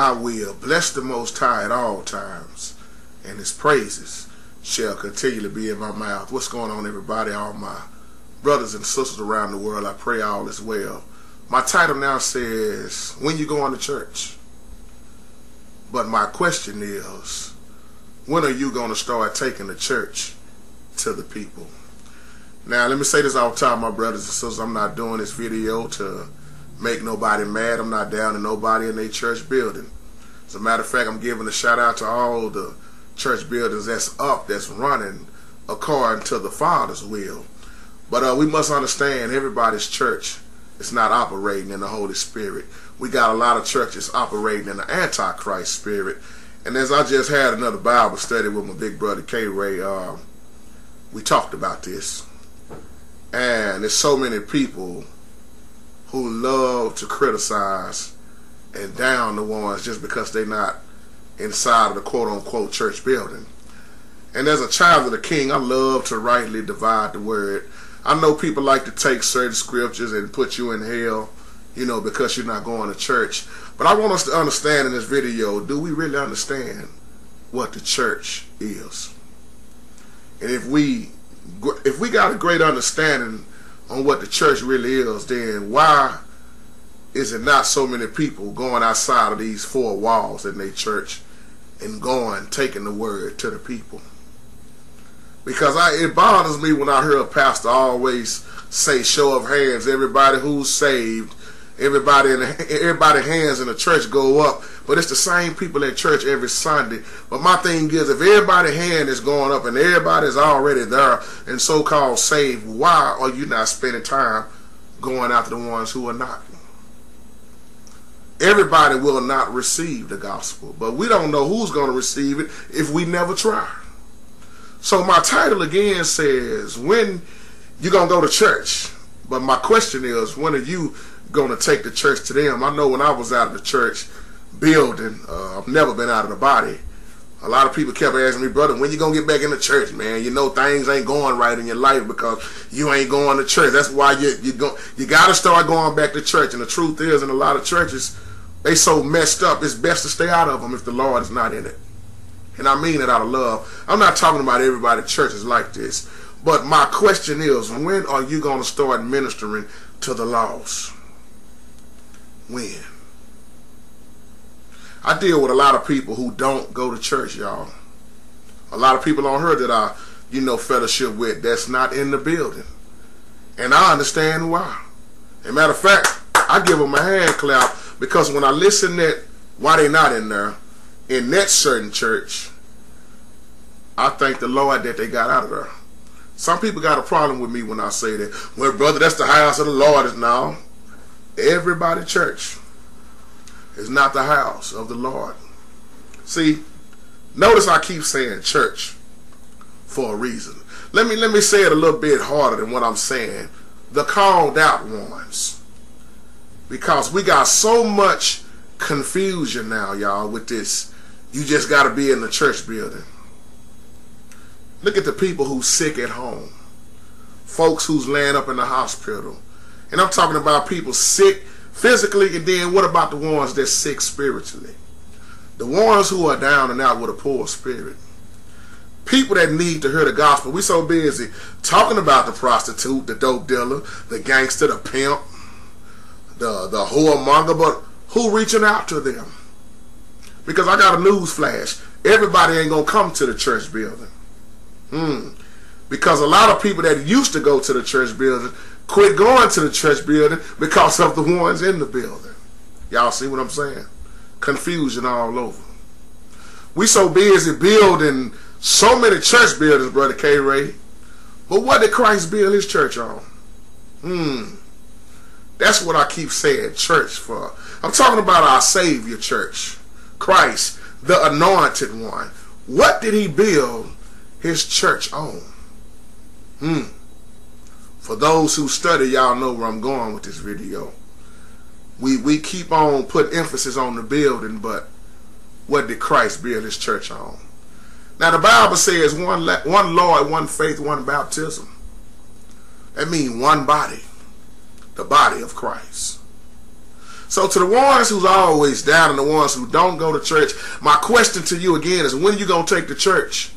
I will bless the Most High at all times, and His praises shall continually be in my mouth. What's going on, everybody? All my brothers and sisters around the world, I pray all is well. My title now says, When you going to church? But my question is, when are you going to start taking the church to the people? Now, let me say this all the time, my brothers and sisters. I'm not doing this video to make nobody mad. I'm not down to nobody in a church building. As a matter of fact, I'm giving a shout out to all the church buildings that's up, that's running according to the Father's will. But uh, we must understand everybody's church is not operating in the Holy Spirit. We got a lot of churches operating in the Antichrist spirit. And as I just had another Bible study with my big brother K Ray, uh, we talked about this. And there's so many people who love to criticize and down the ones just because they're not inside of the quote unquote church building. And as a child of the king, I love to rightly divide the word. I know people like to take certain scriptures and put you in hell, you know, because you're not going to church. But I want us to understand in this video, do we really understand what the church is? And if we if we got a great understanding on what the church really is, then why is it not so many people going outside of these four walls in their church and going, taking the word to the people? Because I, it bothers me when I hear a pastor always say, show of hands, everybody who's saved, everybody in the, everybody hands in the church go up, but it's the same people at church every Sunday. But my thing is, if everybody's hand is going up and everybody's already there and so-called saved, why are you not spending time going after the ones who are not? Everybody will not receive the gospel, but we don't know who's going to receive it if we never try. So my title again says, when you're going to go to church? But my question is, when are you going to take the church to them? I know when I was out of the church building, uh, I've never been out of the body. A lot of people kept asking me, brother, when you to get back in the church, man? You know things ain't going right in your life because you ain't going to church. That's why you you go, you got to start going back to church. And the truth is, in a lot of churches, they so messed up, it's best to stay out of them if the Lord is not in it. And I mean it out of love. I'm not talking about everybody churches like this. But my question is, when are you going to start ministering to the lost? When? I deal with a lot of people who don't go to church, y'all. A lot of people on here that I, you know, fellowship with that's not in the building. And I understand why. As a matter of fact, I give them a hand clap because when I listen that why they not in there, in that certain church, I thank the Lord that they got out of there. Some people got a problem with me when I say that. Well, brother, that's the house of the Lord is now. Everybody church is not the house of the Lord. See, notice I keep saying church for a reason. Let me let me say it a little bit harder than what I'm saying. The called out ones. Because we got so much confusion now, y'all, with this. You just got to be in the church building. Look at the people who's sick at home. Folks who's laying up in the hospital. And I'm talking about people sick physically, and then what about the ones that's sick spiritually? The ones who are down and out with a poor spirit. People that need to hear the gospel. We so busy talking about the prostitute, the dope dealer, the gangster, the pimp, the the whoremonger, but who reaching out to them? Because I got a news flash. Everybody ain't gonna come to the church building. Hmm. Because a lot of people that used to go to the church building quit going to the church building because of the ones in the building. Y'all see what I'm saying? Confusion all over. We so busy building so many church buildings, Brother K. Ray. But what did Christ build his church on? Hmm. That's what I keep saying church for. I'm talking about our Savior church. Christ, the anointed one. What did he build his church on? Hmm. For those who study, y'all know where I'm going with this video. We we keep on putting emphasis on the building, but what did Christ build his church on? Now the Bible says one one Lord, one faith, one baptism. That means one body, the body of Christ. So to the ones who's always down and the ones who don't go to church, my question to you again is when are you going to take the church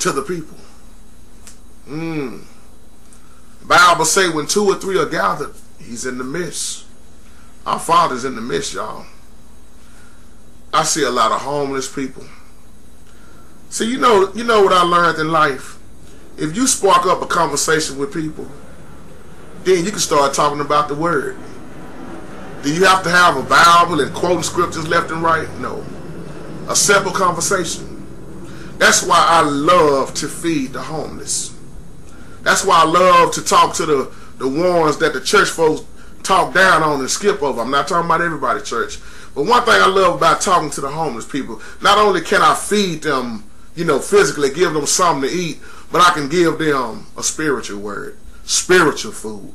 to the people? Mm. Bible say when two or three are gathered, he's in the midst. Our Father's in the midst, y'all. I see a lot of homeless people. See, you know, you know what I learned in life? If you spark up a conversation with people, then you can start talking about the word. Do you have to have a Bible and quoting scriptures left and right? No. A simple conversation. That's why I love to feed the homeless. That's why I love to talk to the, the ones that the church folks talk down on and skip over. I'm not talking about everybody church. But one thing I love about talking to the homeless people, not only can I feed them, you know, physically, give them something to eat, but I can give them a spiritual word, spiritual food.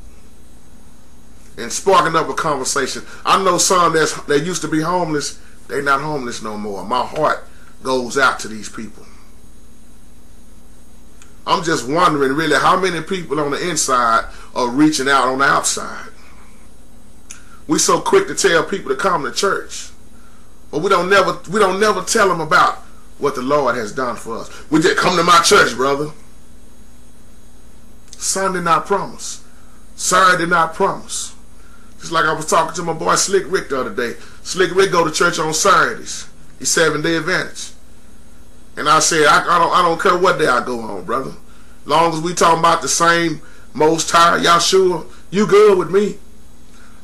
And sparking up a conversation. I know some that's that used to be homeless, they not homeless no more. My heart goes out to these people. I'm just wondering really how many people on the inside are reaching out on the outside. We so quick to tell people to come to church. But we don't never we don't never tell them about what the Lord has done for us. We just come to my church, brother. Sunday not promise. Saturday not promise. Just like I was talking to my boy Slick Rick the other day. Slick Rick go to church on Saturdays. He's seven day Adventist. And I said, I, I, don't I don't care what day I go on, brother. Long as we talking about the same most high, sure you good with me.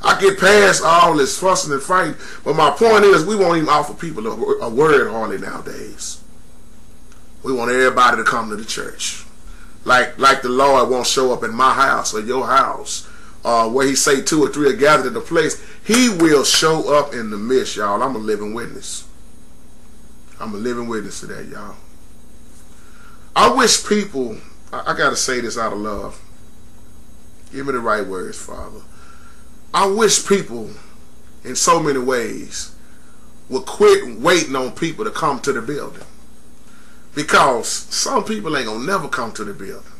I get past all this fussing and fighting. But my point is we won't even offer people a, a word hardly nowadays. We want everybody to come to the church. Like like the Lord won't show up in my house or your house. Uh, where he say two or three are gathered in the place, he will show up in the midst, y'all. I'm a living witness. I'm a living witness to that, y'all. I wish people, I, I got to say this out of love. Give me the right words, Father. I wish people, in so many ways, would quit waiting on people to come to the building. Because some people ain't going to never come to the building.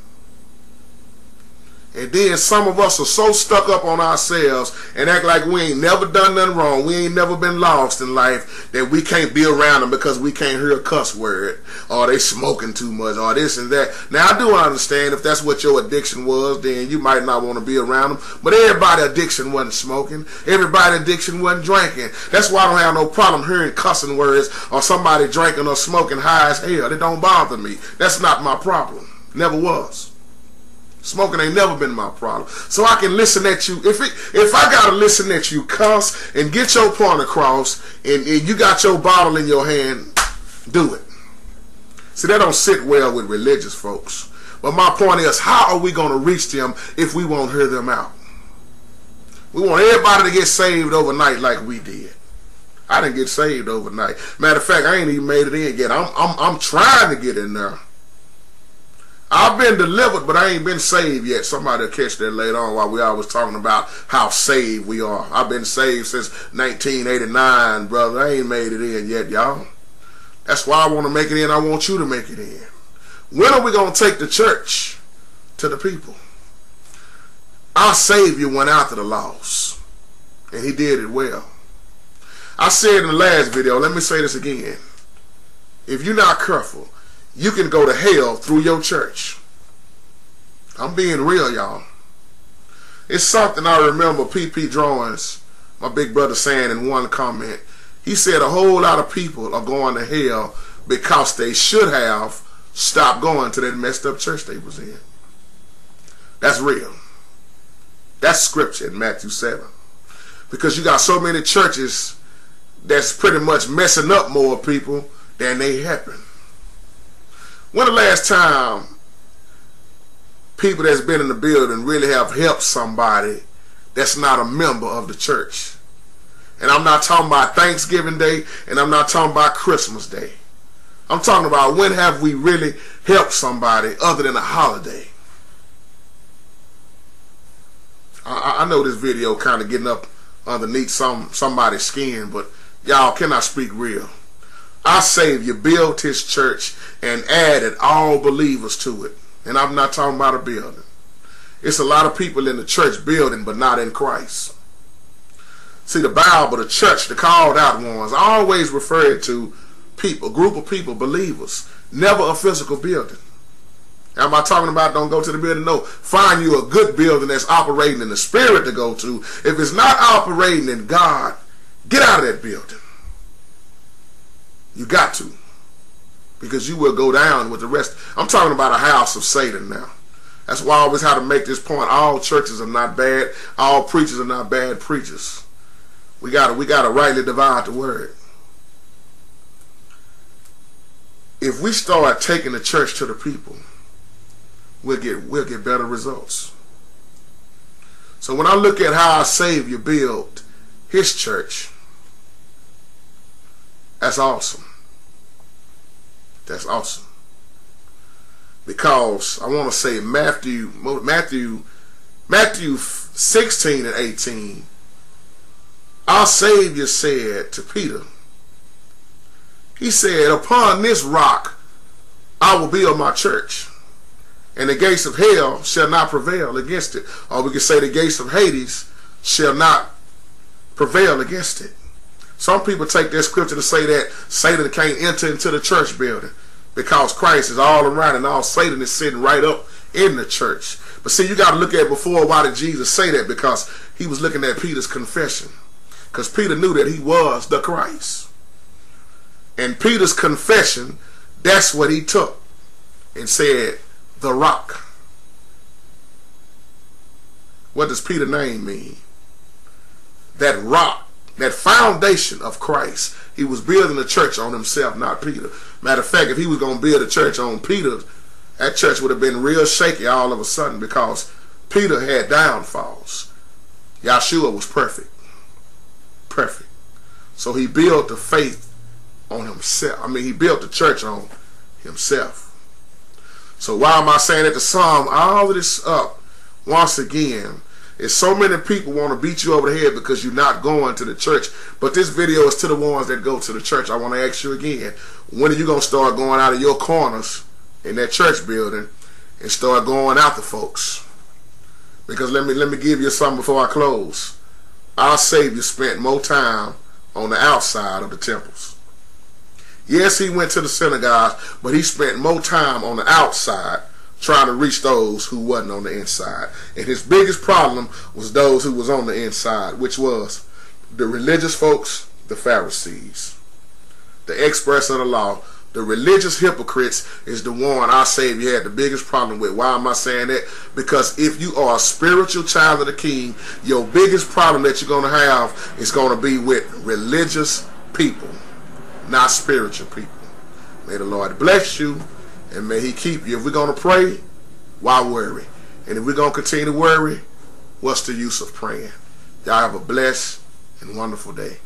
And then some of us are so stuck up on ourselves and act like we ain't never done nothing wrong. We ain't never been lost in life that we can't be around them because we can't hear a cuss word or they smoking too much or this and that. Now I do understand if that's what your addiction was, then you might not want to be around them. But everybody addiction wasn't smoking. Everybody addiction wasn't drinking. That's why I don't have no problem hearing cussing words or somebody drinking or smoking high as hell. It don't bother me. That's not my problem. Never was. Smoking ain't never been my problem. So I can listen at you. If it, if I gotta listen at you cuss and get your point across and, and you got your bottle in your hand, do it. See, that don't sit well with religious folks. But my point is, how are we going to reach them if we won't hear them out? We want everybody to get saved overnight like we did. I didn't get saved overnight. Matter of fact, I ain't even made it in yet. I'm, I'm, I'm trying to get in there. I've been delivered, but I ain't been saved yet. Somebody will catch that later on while we always talking about how saved we are. I've been saved since 1989, brother. I ain't made it in yet, y'all. That's why I want to make it in. I want you to make it in. When are we going to take the church to the people? Our Savior went after the lost, and he did it well. I said in the last video, let me say this again. If you're not careful, you can go to hell through your church. I'm being real, y'all. It's something I remember PP Drawings, my big brother, saying in one comment. He said a whole lot of people are going to hell because they should have stopped going to that messed up church they was in. That's real. That's scripture in Matthew 7. Because you got so many churches that's pretty much messing up more people than they helping. When the last time people that's been in the building really have helped somebody that's not a member of the church? And I'm not talking about Thanksgiving Day and I'm not talking about Christmas Day. I'm talking about when have we really helped somebody other than a holiday? I, I know this video kind of getting up underneath some somebody's skin, but y'all cannot speak real. Our Savior built his church and added all believers to it. And I'm not talking about a building. It's a lot of people in the church building, but not in Christ. See, the Bible, the church, the called out ones, always referred to people, group of people, believers, never a physical building. Am I talking about don't go to the building? No. Find you a good building that's operating in the spirit to go to. If it's not operating in God, get out of that building. You got to. Because you will go down with the rest. I'm talking about a house of Satan now. That's why I always have to make this point. All churches are not bad. All preachers are not bad preachers. We gotta we gotta rightly divide the word. If we start taking the church to the people, we'll get we'll get better results. So when I look at how our Savior built his church, that's awesome. That's awesome. Because I want to say Matthew Matthew Matthew 16 and 18 our Savior said to Peter, He said, Upon this rock I will build my church and the gates of hell shall not prevail against it. Or we can say the gates of Hades shall not prevail against it. Some people take that scripture to say that Satan can't enter into the church building because Christ is all around and all Satan is sitting right up in the church. But see, you got to look at before why did Jesus say that? Because he was looking at Peter's confession. Because Peter knew that he was the Christ. And Peter's confession, that's what he took and said, the rock. What does Peter name mean? That rock, that foundation of Christ. He was building a church on himself, not Peter. Matter of fact, if he was going to build a church on Peter, that church would have been real shaky all of a sudden because Peter had downfalls. Yeshua was perfect. Perfect. So he built the faith on himself. I mean, he built the church on himself. So why am I saying that the psalm all of this up once again? Is so many people want to beat you over the head because you're not going to the church. But this video is to the ones that go to the church. I want to ask you again, when are you going to start going out of your corners in that church building and start going out to folks? Because let me let me give you something before I close. Our Savior spent more time on the outside of the temples. Yes, he went to the synagogue, but he spent more time on the outside trying to reach those who wasn't on the inside. And his biggest problem was those who was on the inside, which was the religious folks, the Pharisees, the experts of the law, the religious hypocrites is the one our Savior had the biggest problem with. Why am I saying that? Because if you are a spiritual child of the King, your biggest problem that you're going to have is going to be with religious people not spiritual people. May the Lord bless you and may he keep you. If we're going to pray, why worry? And if we're going to continue to worry, what's the use of praying? Y'all have a blessed and wonderful day.